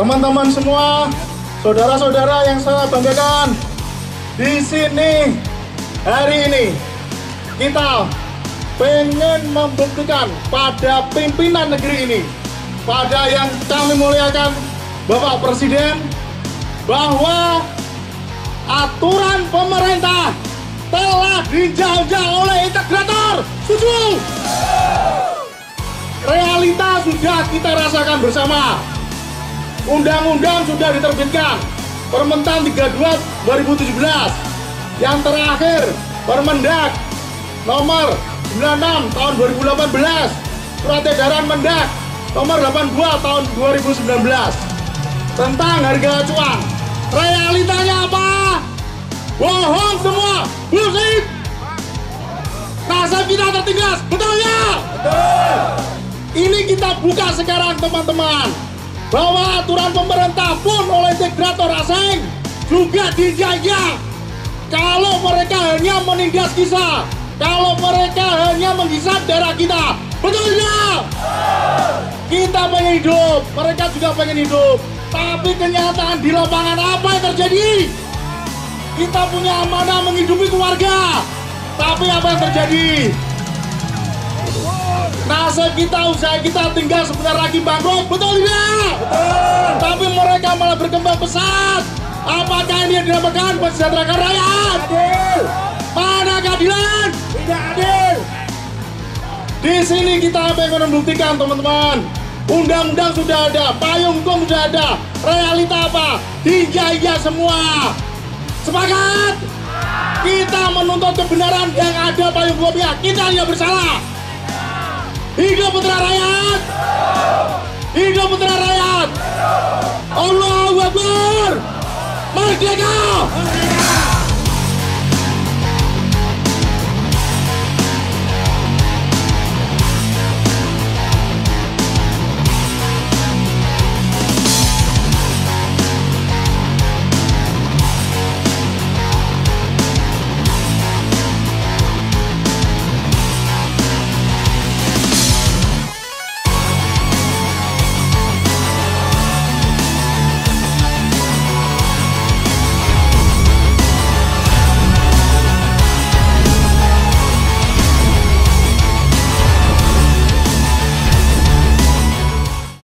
teman-teman semua, saudara-saudara yang saya banggakan, di sini hari ini kita pengen membuktikan pada pimpinan negeri ini, pada yang kami muliakan Bapak Presiden, bahwa aturan pemerintah telah dijajah oleh integrator. Setuju? Realita sudah kita rasakan bersama. Undang-undang sudah diterbitkan. Permentan 32 2017. Yang terakhir Permendak nomor 96 tahun 2018. Surat edaran Mendak nomor 82 tahun 2019 tentang harga acuan. Realitanya apa? Bohong semua, bullshit. Nasab kita tertindas, betul ya? Betul. Ini kita buka sekarang teman-teman bahwa aturan pemerintah pun oleh integrator asing juga dijajah kalau mereka hanya menindas kisah kalau mereka hanya menghisap darah kita betul ya? kita pengen hidup mereka juga pengen hidup. Tapi kenyataan di lapangan apa yang terjadi? Kita punya amanah menghidupi keluarga. Tapi apa yang terjadi nasib kita, usaha kita tinggal sebentar lagi bangkrut, betul tidak? Betul. Tapi mereka malah berkembang pesat. Apakah ini yang dinamakan mensejahterakan rakyat? Adil. Mana keadilan? Tidak adil. Di sini kita ingin membuktikan teman-teman. Undang-undang sudah ada, payung hukum sudah ada. Realita apa? Dijajah semua. Sepakat? Kita menuntut kebenaran yang ada payung hukumnya. Kita hanya bersalah. Hidup putra rakyat! Hidup putra rakyat! Allahu Akbar! Merdeka! Merdeka!